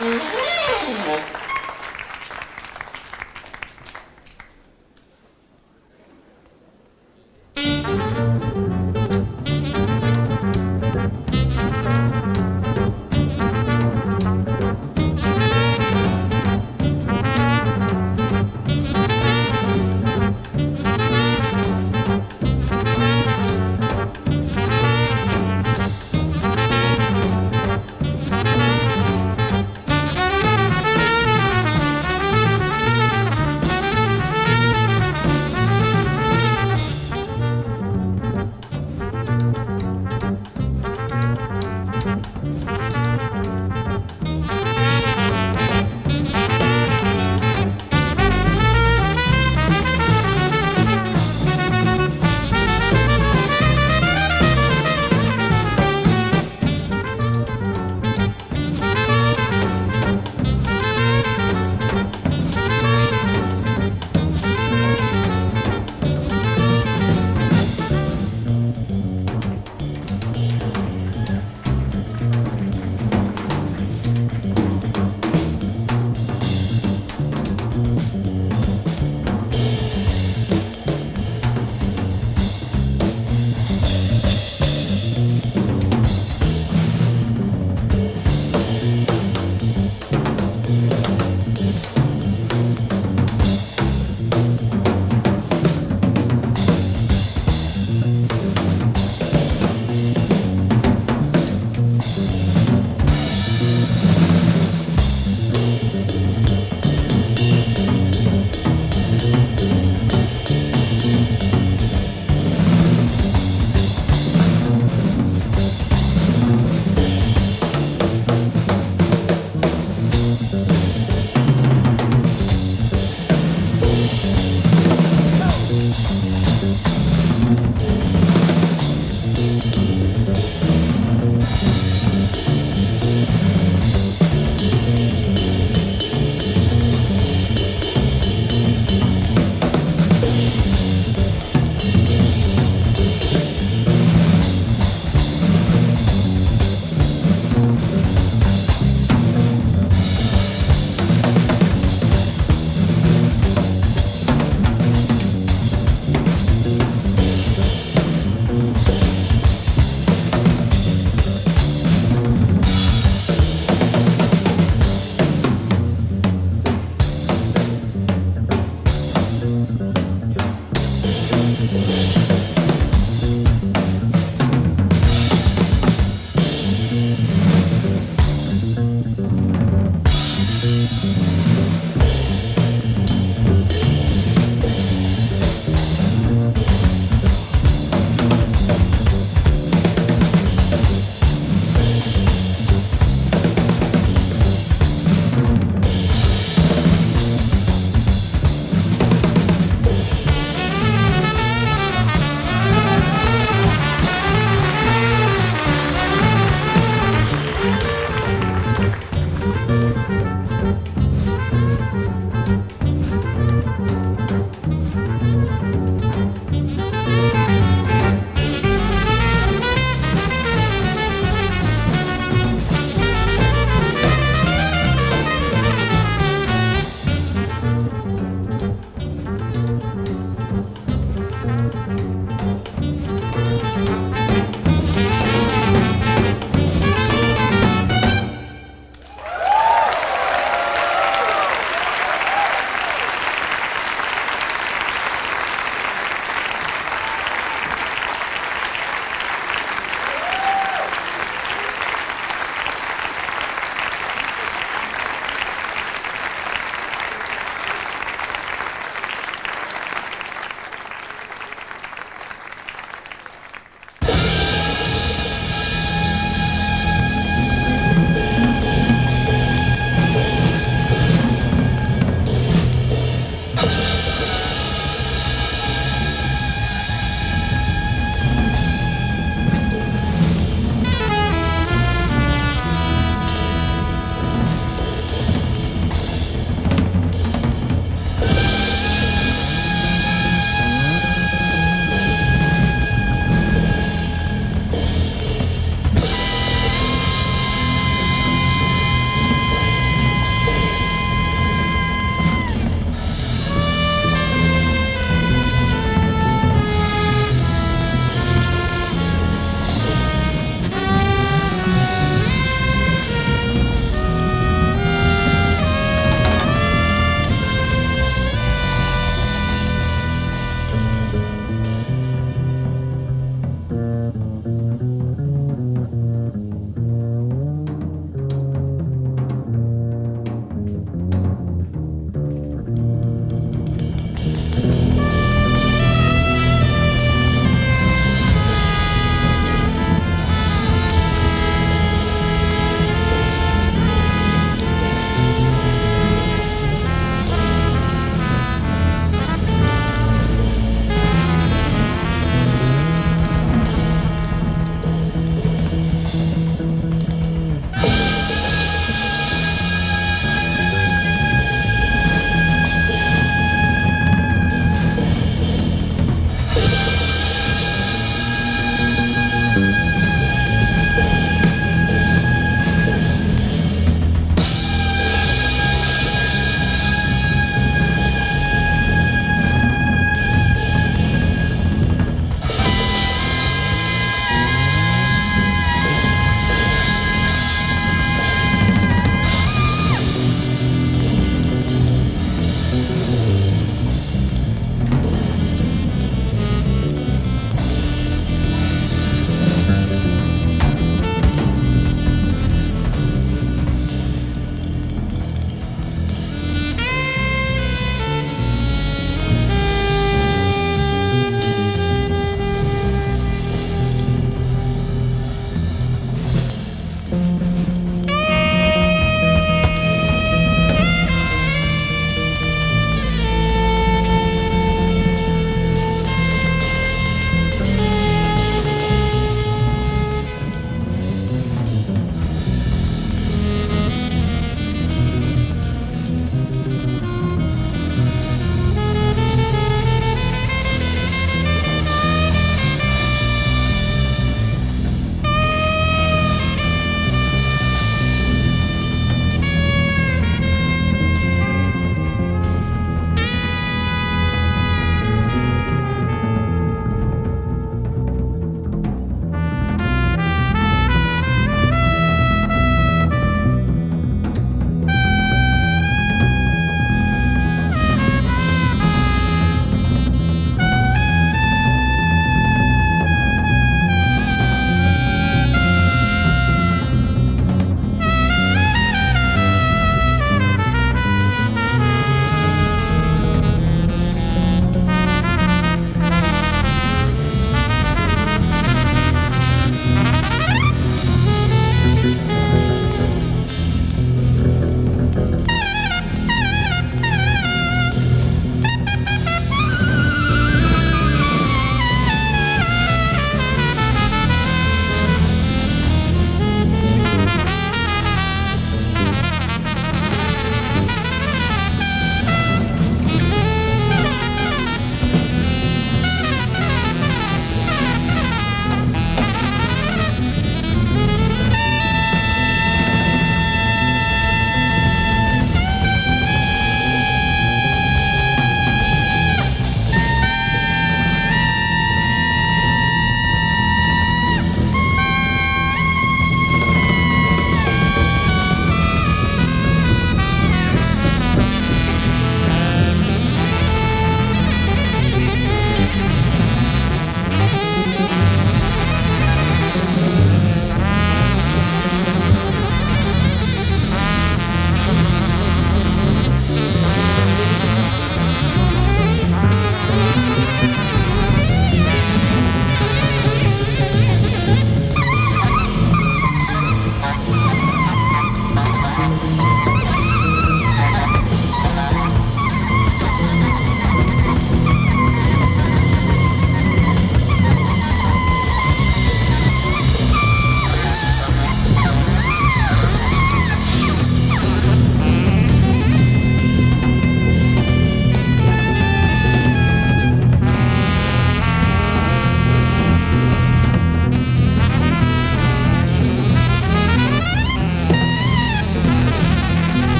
Música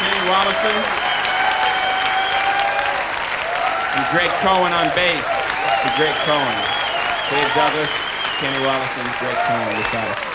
Kenny Wollesen. And Greg Cohen on bass. That's the Greg Cohen. Dave Douglas, Kenny Wollesen, Greg Cohen beside it. Thank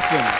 Kenny